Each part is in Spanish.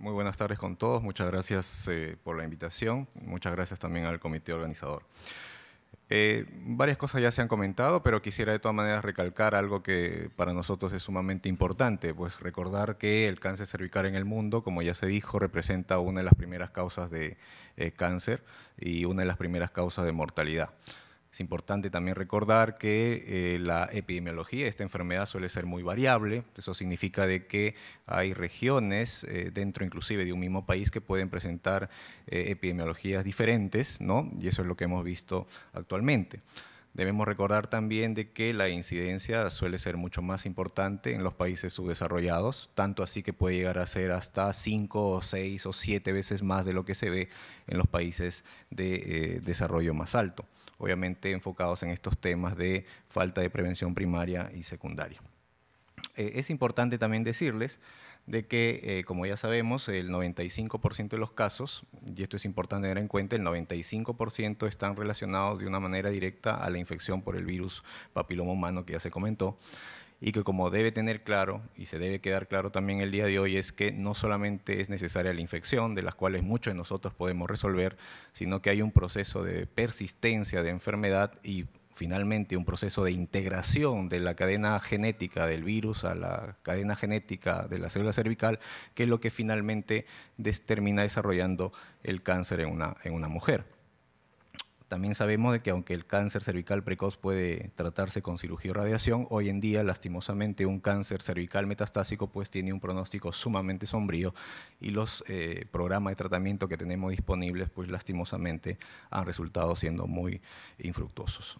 Muy buenas tardes con todos. Muchas gracias eh, por la invitación. Muchas gracias también al comité organizador. Eh, varias cosas ya se han comentado, pero quisiera de todas maneras recalcar algo que para nosotros es sumamente importante, pues recordar que el cáncer cervical en el mundo, como ya se dijo, representa una de las primeras causas de eh, cáncer y una de las primeras causas de mortalidad. Es importante también recordar que eh, la epidemiología de esta enfermedad suele ser muy variable. Eso significa de que hay regiones eh, dentro inclusive de un mismo país que pueden presentar eh, epidemiologías diferentes, ¿no? Y eso es lo que hemos visto actualmente. Debemos recordar también de que la incidencia suele ser mucho más importante en los países subdesarrollados, tanto así que puede llegar a ser hasta 5 6 o 7 veces más de lo que se ve en los países de eh, desarrollo más alto, obviamente enfocados en estos temas de falta de prevención primaria y secundaria. Eh, es importante también decirles de que, eh, como ya sabemos, el 95% de los casos, y esto es importante tener en cuenta, el 95% están relacionados de una manera directa a la infección por el virus papiloma humano que ya se comentó, y que como debe tener claro, y se debe quedar claro también el día de hoy, es que no solamente es necesaria la infección, de las cuales muchos de nosotros podemos resolver, sino que hay un proceso de persistencia de enfermedad y finalmente un proceso de integración de la cadena genética del virus a la cadena genética de la célula cervical, que es lo que finalmente termina desarrollando el cáncer en una, en una mujer. También sabemos de que aunque el cáncer cervical precoz puede tratarse con cirugía o radiación, hoy en día lastimosamente un cáncer cervical metastásico pues tiene un pronóstico sumamente sombrío y los eh, programas de tratamiento que tenemos disponibles pues lastimosamente han resultado siendo muy infructuosos.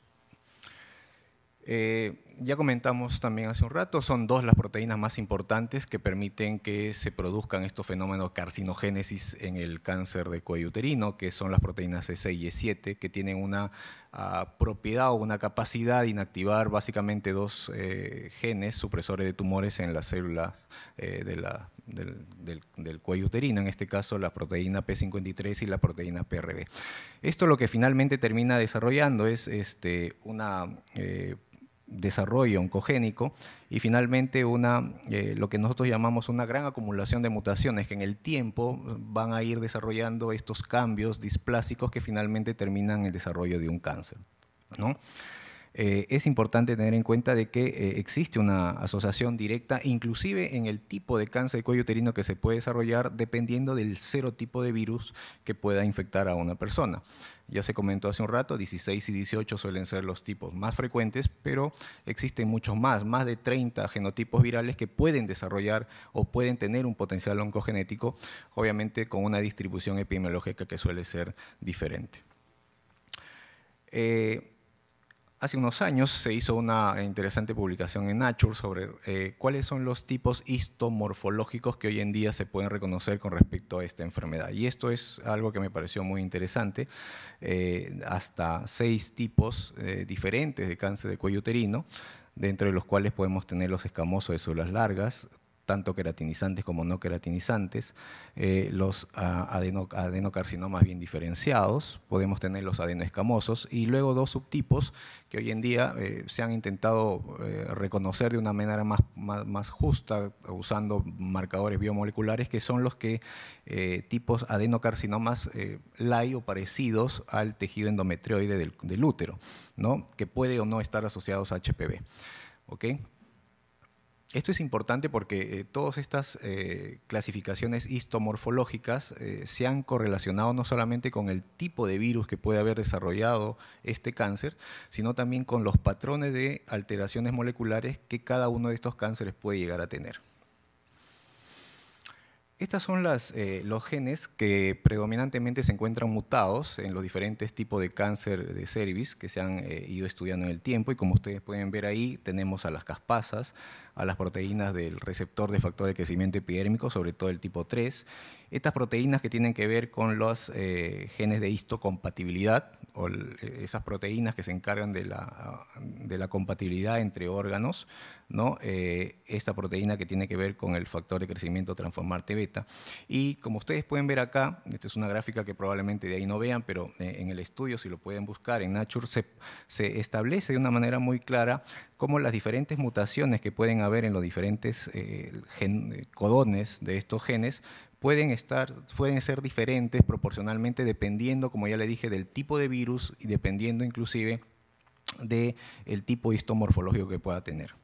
Eh, ya comentamos también hace un rato, son dos las proteínas más importantes que permiten que se produzcan estos fenómenos carcinogénesis en el cáncer de cuello uterino, que son las proteínas E6 y E7, que tienen una ah, propiedad o una capacidad de inactivar básicamente dos eh, genes supresores de tumores en las células eh, del, cuello uterino, en este caso la proteína P53 y la proteína PRB. Esto lo que finalmente termina desarrollando es este, una desarrollo oncogénico y finalmente una, eh, lo que nosotros llamamos una gran acumulación de mutaciones que en el tiempo van a ir desarrollando estos cambios displásicos que finalmente terminan el desarrollo de un cáncer. ¿no? Eh, es importante tener en cuenta de que eh, existe una asociación directa, inclusive en el tipo de cáncer de cuello uterino que se puede desarrollar dependiendo del serotipo de virus que pueda infectar a una persona. Ya se comentó hace un rato, 16 y 18 suelen ser los tipos más frecuentes, pero existen muchos más, más de 30 genotipos virales que pueden desarrollar o pueden tener un potencial oncogenético, obviamente con una distribución epidemiológica que suele ser diferente. Eh, Hace unos años se hizo una interesante publicación en Nature sobre eh, cuáles son los tipos histomorfológicos que hoy en día se pueden reconocer con respecto a esta enfermedad. Y esto es algo que me pareció muy interesante. Eh, hasta seis tipos eh, diferentes de cáncer de cuello uterino, dentro de los cuales podemos tener los escamosos de células largas, tanto queratinizantes como no queratinizantes, eh, los ah, adenocarcinomas bien diferenciados, podemos tener los adenoescamosos y luego dos subtipos que hoy en día eh, se han intentado eh, reconocer de una manera más, más, justa usando marcadores biomoleculares que son los que tipos adenocarcinomas lai o parecidos al tejido endometrioide del, útero, ¿no? que puede o no estar asociados a HPV. ¿okay? Esto es importante porque eh, todas estas eh, clasificaciones histomorfológicas eh, se han correlacionado no solamente con el tipo de virus que puede haber desarrollado este cáncer, sino también con los patrones de alteraciones moleculares que cada uno de estos cánceres puede llegar a tener. Estos son los genes que predominantemente se encuentran mutados en los diferentes tipos de cáncer de cervix que se han ido estudiando en el tiempo y como ustedes pueden ver ahí tenemos a las caspasas, a las proteínas del receptor de factor de crecimiento epidérmico, sobre todo el tipo 3, estas proteínas que tienen que ver con los eh, genes de histocompatibilidad, o esas proteínas que se encargan de la, de la compatibilidad entre órganos, ¿no? Eh, esta proteína que tiene que ver con el factor de crecimiento transformarte beta. Y como ustedes pueden ver acá, esta es una gráfica que probablemente de ahí no vean, pero eh, en el estudio, si lo pueden buscar, en Nature se, se establece de una manera muy clara cómo las diferentes mutaciones que pueden haber haber en los diferentes eh, codones de estos genes pueden, estar, pueden ser diferentes proporcionalmente dependiendo, como ya le dije, del tipo de virus y dependiendo inclusive del tipo histomorfológico que pueda tener.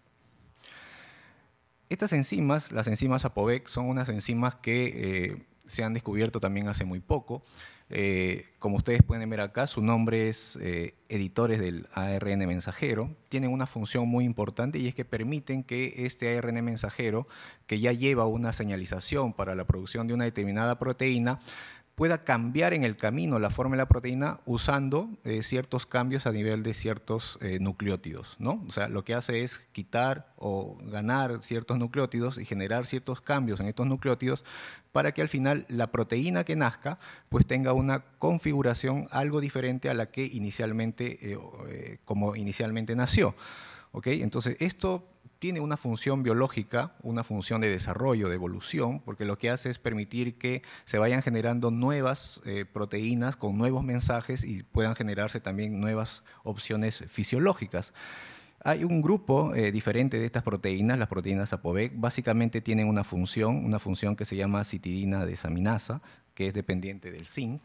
Estas enzimas, las enzimas APOVEC, son unas enzimas que eh, se han descubierto también hace muy poco. Eh, como ustedes pueden ver acá, su nombre es eh, editores del ARN mensajero. Tienen una función muy importante y es que permiten que este ARN mensajero, que ya lleva una señalización para la producción de una determinada proteína, pueda cambiar en el camino la forma de la proteína usando eh, ciertos cambios a nivel de ciertos eh, nucleótidos. ¿no? O sea, lo que hace es quitar o ganar ciertos nucleótidos y generar ciertos cambios en estos nucleótidos para que al final la proteína que nazca pues tenga una configuración algo diferente a la que inicialmente, eh, como inicialmente nació. ¿Okay? Entonces, esto tiene una función biológica, una función de desarrollo, de evolución, porque lo que hace es permitir que se vayan generando nuevas eh, proteínas con nuevos mensajes y puedan generarse también nuevas opciones fisiológicas. Hay un grupo eh, diferente de estas proteínas, las proteínas APOVEC, básicamente tienen una función, una función que se llama citidina desaminasa, que es dependiente del zinc,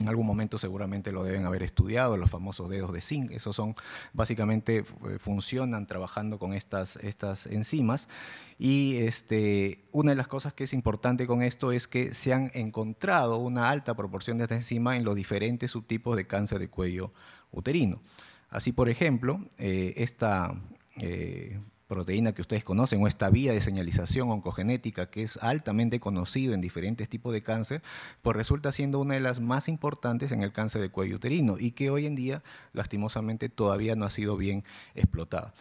en algún momento seguramente lo deben haber estudiado, los famosos dedos de zinc. Esos son, básicamente, eh, funcionan trabajando con estas, estas enzimas. Y este, una de las cosas que es importante con esto es que se han encontrado una alta proporción de esta enzima en los diferentes subtipos de cáncer de cuello uterino. Así, por ejemplo, eh, esta eh, proteína que ustedes conocen o esta vía de señalización oncogenética que es altamente conocido en diferentes tipos de cáncer, pues resulta siendo una de las más importantes en el cáncer de cuello uterino y que hoy en día lastimosamente todavía no ha sido bien explotada.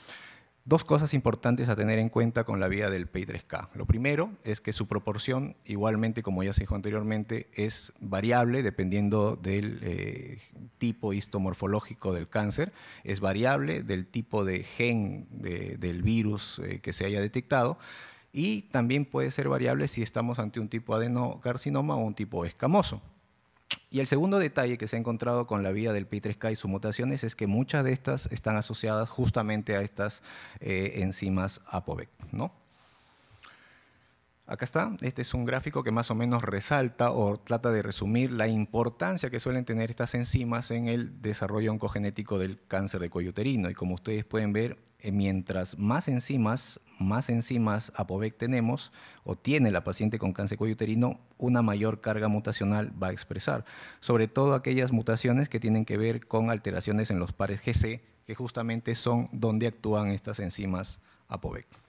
Dos cosas importantes a tener en cuenta con la vía del P3K. Lo primero es que su proporción, igualmente como ya se dijo anteriormente, es variable dependiendo del eh, tipo histomorfológico del cáncer, es variable del tipo de gen del virus eh, que se haya detectado y también puede ser variable si estamos ante un tipo adenocarcinoma o un tipo escamoso. Y el segundo detalle que se ha encontrado con la vía del P3K y sus mutaciones es que muchas de estas están asociadas justamente a estas eh, enzimas ApoVec. ¿no? Acá está, este es un gráfico que más o menos resalta o trata de resumir la importancia que suelen tener estas enzimas en el desarrollo oncogenético del cáncer de cuello uterino. Y como ustedes pueden ver, eh, mientras más enzimas, más enzimas APOVEC tenemos o tiene la paciente con cáncer de cuello uterino, una mayor carga mutacional va a expresar. Sobre todo aquellas mutaciones que tienen que ver con alteraciones en los pares GC, que justamente son donde actúan estas enzimas APOVEC.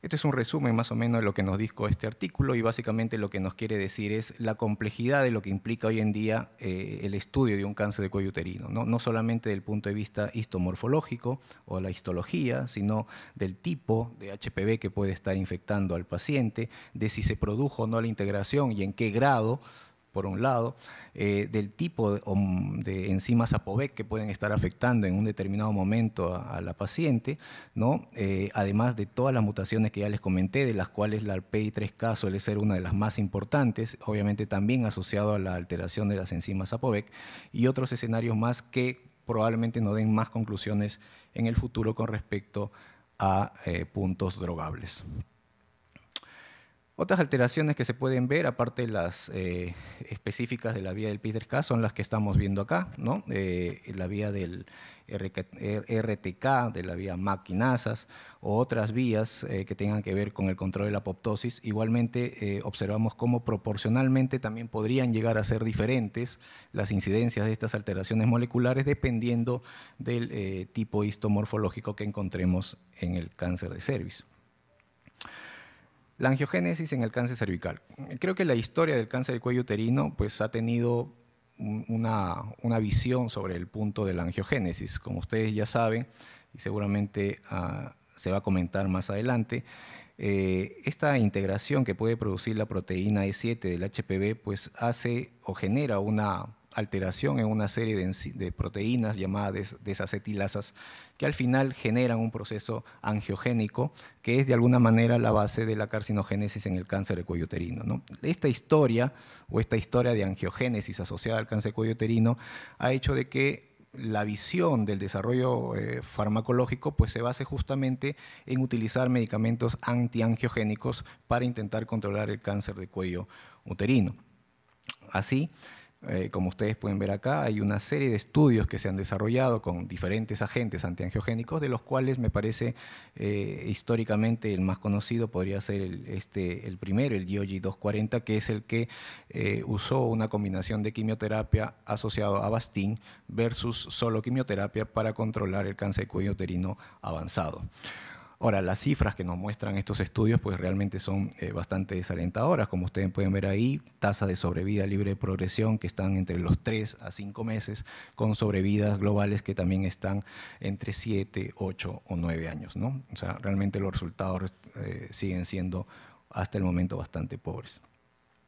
Este es un resumen más o menos de lo que nos dijo este artículo y básicamente lo que nos quiere decir es la complejidad de lo que implica hoy en día eh, el estudio de un cáncer de cuello uterino, ¿no? no solamente del punto de vista histomorfológico o la histología, sino del tipo de HPV que puede estar infectando al paciente, de si se produjo o no la integración y en qué grado, por un lado, eh, del tipo de, enzimas APOVEC que pueden estar afectando en un determinado momento a, la paciente, ¿no? Eh, además de todas las mutaciones que ya les comenté, de las cuales la PI3K suele ser una de las más importantes, obviamente también asociado a la alteración de las enzimas APOVEC, y otros escenarios más que probablemente no den más conclusiones en el futuro con respecto a eh, puntos drogables. Otras alteraciones que se pueden ver, aparte de las eh, específicas de la vía del PIDER-K, son las que estamos viendo acá, ¿no? Eh, la vía del RTK, de la vía maquinasas, o otras vías eh, que tengan que ver con el control de la apoptosis. Igualmente observamos cómo proporcionalmente también podrían llegar a ser diferentes las incidencias de estas alteraciones moleculares dependiendo del tipo histomorfológico que encontremos en el cáncer de cervix. La angiogénesis en el cáncer cervical. Creo que la historia del cáncer del cuello uterino pues, ha tenido una, visión sobre el punto de la angiogénesis. Como ustedes ya saben, y seguramente ah, se va a comentar más adelante, eh, esta integración que puede producir la proteína E7 del HPV pues hace o genera una alteración en una serie de, proteínas llamadas desacetilasas que al final generan un proceso angiogénico que es de alguna manera la base de la carcinogénesis en el cáncer de cuello uterino. Esta historia o esta historia de angiogénesis asociada al cáncer de cuello uterino ha hecho de que la visión del desarrollo eh, farmacológico pues se base justamente en utilizar medicamentos antiangiogénicos para intentar controlar el cáncer de cuello uterino. Así, eh, como ustedes pueden ver acá, hay una serie de estudios que se han desarrollado con diferentes agentes antiangiogénicos, de los cuales me parece eh, históricamente el más conocido podría ser el, este, el primero, el GOG 240, que es el que eh, usó una combinación de quimioterapia asociado a Avastin versus solo quimioterapia para controlar el cáncer de cuello uterino avanzado. Ahora, las cifras que nos muestran estos estudios pues realmente son eh, bastante desalentadoras, como ustedes pueden ver ahí, tasa de sobrevida libre de progresión que están entre los 3 a 5 meses, con sobrevidas globales que también están entre 7, 8 o 9 años. ¿no? O sea, realmente los resultados eh, siguen siendo hasta el momento bastante pobres.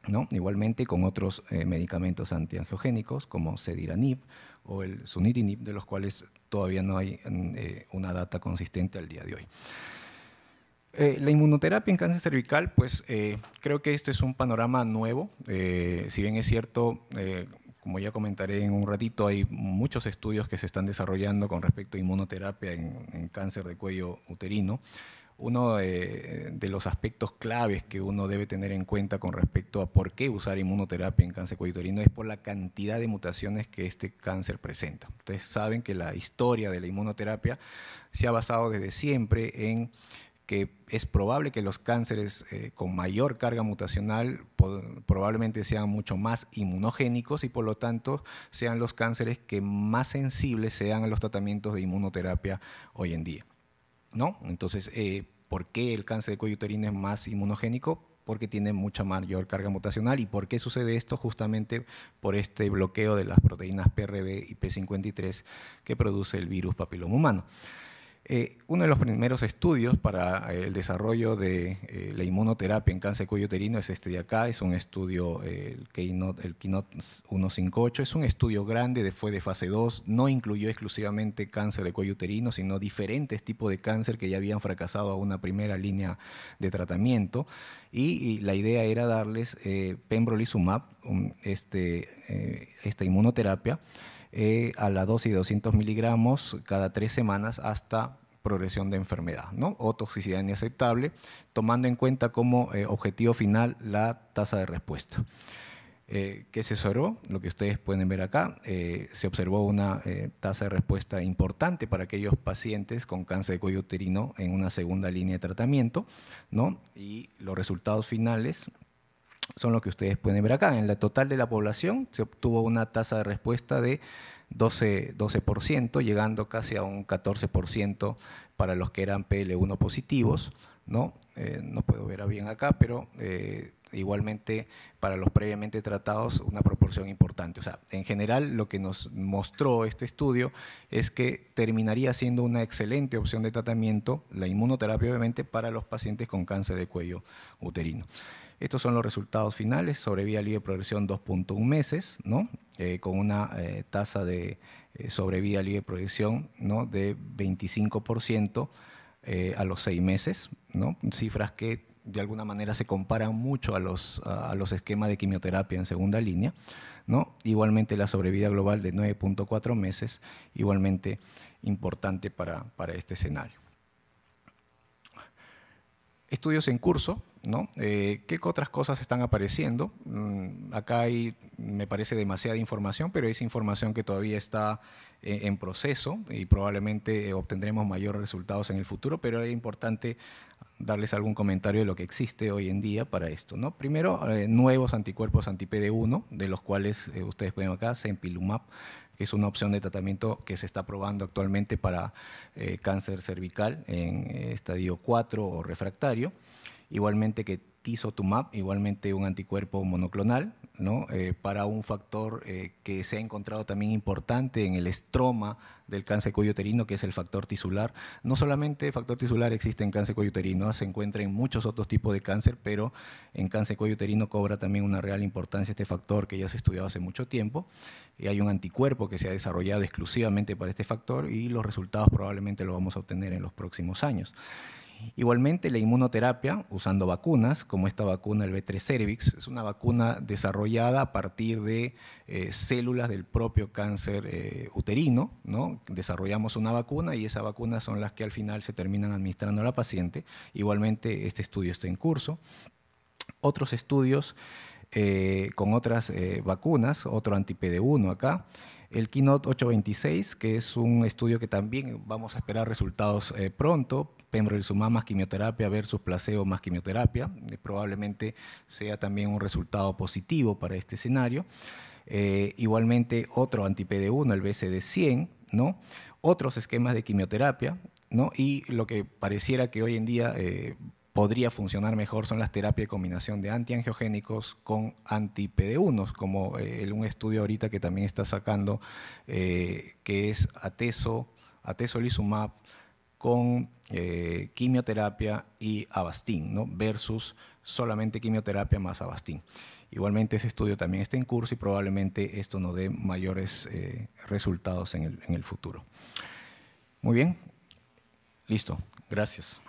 ¿no? Igualmente con otros eh, medicamentos antiangiogénicos como Cediranib o el Sunitinib, de los cuales todavía no hay eh, una data consistente al día de hoy. Eh, la inmunoterapia en cáncer cervical, pues eh, creo que esto es un panorama nuevo. si bien es cierto, como ya comentaré en un ratito, hay muchos estudios que se están desarrollando con respecto a inmunoterapia en cáncer de cuello uterino uno de, los aspectos claves que uno debe tener en cuenta con respecto a por qué usar inmunoterapia en cáncer uterino es por la cantidad de mutaciones que este cáncer presenta. Ustedes saben que la historia de la inmunoterapia se ha basado desde siempre en que es probable que los cánceres eh, con mayor carga mutacional probablemente sean mucho más inmunogénicos y por lo tanto sean los cánceres que más sensibles sean a los tratamientos de inmunoterapia hoy en día. ¿No? Entonces, eh, ¿por qué el cáncer de cuello uterino es más inmunogénico? Porque tiene mucha mayor carga mutacional. ¿Y por qué sucede esto? Justamente por este bloqueo de las proteínas PRB y P53 que produce el virus papiloma humano. Eh, uno de los primeros estudios para eh, el desarrollo de eh, la inmunoterapia en cáncer de cuello uterino es este de acá, es un estudio, el Keynote, el 158, es un estudio grande, fue de fase 2, no incluyó exclusivamente cáncer de cuello uterino, sino diferentes tipos de cáncer que ya habían fracasado a una primera línea de tratamiento, y, la idea era darles pembrolizumab, este, esta inmunoterapia, eh, a la dosis de 200 miligramos cada tres semanas hasta progresión de enfermedad ¿no? o toxicidad inaceptable, tomando en cuenta como eh, objetivo final la tasa de respuesta. Eh, ¿Qué se observó? Lo que ustedes pueden ver acá, se observó una tasa de respuesta importante para aquellos pacientes con cáncer de cuello uterino en una segunda línea de tratamiento, ¿no? y los resultados finales son lo que ustedes pueden ver acá. En la total de la población se obtuvo una tasa de respuesta de 12%, 12% llegando casi a un 14% para los que eran PL1 positivos. No, eh, no puedo ver bien acá, pero eh, igualmente para los previamente tratados una proporción importante. O sea, en general lo que nos mostró este estudio es que terminaría siendo una excelente opción de tratamiento, la inmunoterapia obviamente, para los pacientes con cáncer de cuello uterino. Estos son los resultados finales, sobrevida libre de progresión 2.1 meses, ¿no? Eh, con una eh, tasa de eh, sobrevida libre de progresión ¿no? de 25% a los seis meses, ¿no? cifras que de alguna manera se comparan mucho a los, a los esquemas de quimioterapia en segunda línea. ¿no? Igualmente la sobrevida global de 9.4 meses, igualmente importante para, para este escenario. Estudios en curso, ¿no? Eh, ¿Qué otras cosas están apareciendo? Mm, acá hay, me parece, demasiada información, pero es información que todavía está eh, en proceso y probablemente eh, obtendremos mayores resultados en el futuro, pero es importante darles algún comentario de lo que existe hoy en día para esto. ¿no? Primero, nuevos anticuerpos anti-PD1, de los cuales ustedes pueden acá, Sempilumab, que es una opción de tratamiento que se está probando actualmente para cáncer cervical en estadio 4 o refractario igualmente que tisotumab, igualmente un anticuerpo monoclonal, ¿no? Eh, para un factor eh, que se ha encontrado también importante en el estroma del cáncer cuello uterino, que es el factor tisular. No solamente el factor tisular existe en cáncer cuello uterino, se encuentra en muchos otros tipos de cáncer, pero en cáncer cuello uterino cobra también una real importancia este factor que ya se ha estudiado hace mucho tiempo. Y hay un anticuerpo que se ha desarrollado exclusivamente para este factor y los resultados probablemente los vamos a obtener en los próximos años. Igualmente, la inmunoterapia usando vacunas, como esta vacuna, el B3 Cervix, es una vacuna desarrollada a partir de eh, células del propio cáncer eh, uterino. ¿no? Desarrollamos una vacuna y esas vacunas son las que al final se terminan administrando a la paciente. Igualmente, este estudio está en curso. Otros estudios eh, con otras vacunas, otro anti-PD1 acá, el Keynote 826, que es un estudio que también vamos a esperar resultados pronto, pembrolizumab más quimioterapia versus placebo más quimioterapia. Eh, probablemente sea también un resultado positivo para este escenario. Eh, igualmente otro anti-PD1, el BCD100, ¿no? otros esquemas de quimioterapia, ¿no? y lo que pareciera que hoy en día eh, podría funcionar mejor son las terapias de combinación de antiangiogénicos con anti-PD1, como un estudio ahorita que también está sacando, que es ateso, atezolizumab con eh, quimioterapia y Avastin, ¿no? versus solamente quimioterapia más Avastin. Igualmente ese estudio también está en curso y probablemente esto nos dé mayores eh, resultados en el, en el futuro. Muy bien, listo, gracias.